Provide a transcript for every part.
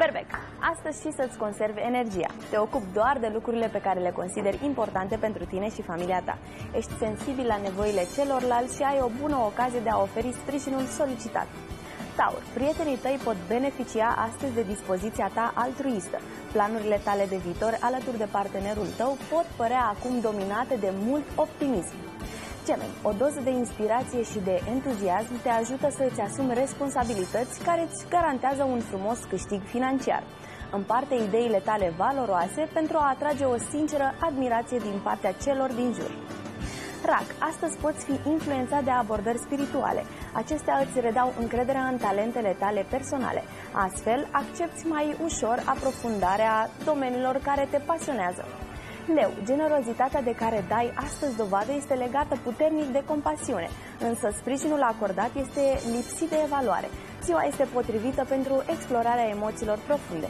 Berbec, astăzi și să-ți conservi energia. Te ocupi doar de lucrurile pe care le consideri importante pentru tine și familia ta. Ești sensibil la nevoile celorlalți și ai o bună ocazie de a oferi sprijinul solicitat. Taur, prietenii tăi pot beneficia astăzi de dispoziția ta altruistă. Planurile tale de viitor alături de partenerul tău pot părea acum dominate de mult optimism. Gemeni, o doză de inspirație și de entuziasm te ajută să îți asumi responsabilități care îți garantează un frumos câștig financiar. Împarte ideile tale valoroase pentru a atrage o sinceră admirație din partea celor din jur. Rac, astăzi poți fi influențat de abordări spirituale. Acestea îți redau încrederea în talentele tale personale. Astfel, accepti mai ușor aprofundarea domeniilor care te pasionează. Leu, generozitatea de care dai astăzi dovadă este legată puternic de compasiune, însă sprijinul acordat este lipsit de evaluare. Ziua este potrivită pentru explorarea emoțiilor profunde.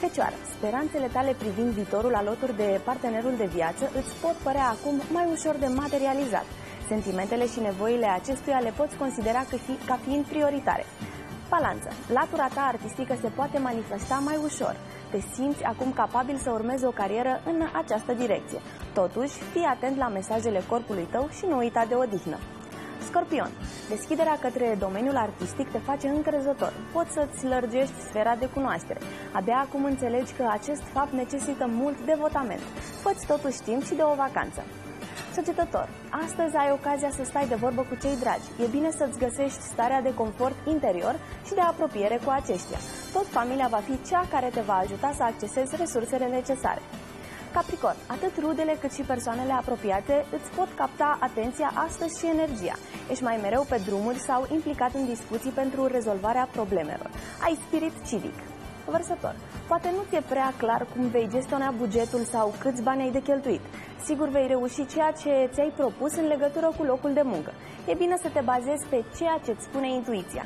Fecioară, speranțele tale privind viitorul alături de partenerul de viață îți pot părea acum mai ușor de materializat. Sentimentele și nevoile acestuia le poți considera ca, fi, ca fiind prioritare. Balanță. Latura ta artistică se poate manifesta mai ușor. Te simți acum capabil să urmezi o carieră în această direcție. Totuși, fii atent la mesajele corpului tău și nu uita de odihnă. Scorpion. Deschiderea către domeniul artistic te face încrezător. Poți să-ți lărgești sfera de cunoaștere. Abia acum înțelegi că acest fapt necesită mult devotament. Fă-ți totuși timp și de o vacanță. Săgetător, astăzi ai ocazia să stai de vorbă cu cei dragi. E bine să-ți găsești starea de confort interior și de apropiere cu aceștia. Tot familia va fi cea care te va ajuta să accesezi resursele necesare. Capricorn, atât rudele cât și persoanele apropiate îți pot capta atenția astăzi și energia. Ești mai mereu pe drumuri sau implicat în discuții pentru rezolvarea problemelor. Ai spirit civic. Vărsător, poate nu ți-e prea clar cum vei gestiona bugetul sau câți bani ai de cheltuit. Sigur vei reuși ceea ce ți-ai propus în legătură cu locul de muncă. E bine să te bazezi pe ceea ce îți spune intuiția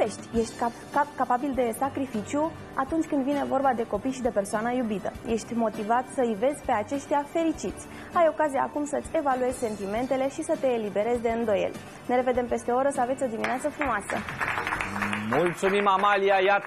pești. Ești cap, cap, capabil de sacrificiu atunci când vine vorba de copii și de persoana iubită. Ești motivat să îi vezi pe aceștia fericiți. Ai ocazia acum să-ți evaluezi sentimentele și să te eliberezi de îndoieli. Ne revedem peste o oră, să aveți o dimineață frumoasă! Mulțumim, Amalia! Iată